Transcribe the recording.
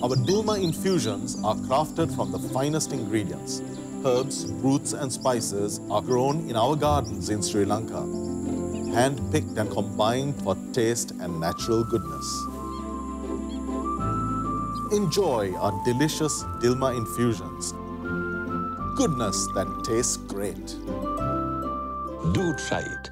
Our Dilmah infusions are crafted from the finest ingredients. Herbs, roots and spices are grown in our gardens in Sri Lanka, hand-picked and combined for taste and natural goodness. Enjoy our delicious Dilmah infusions. Goodness that tastes great. Do try it.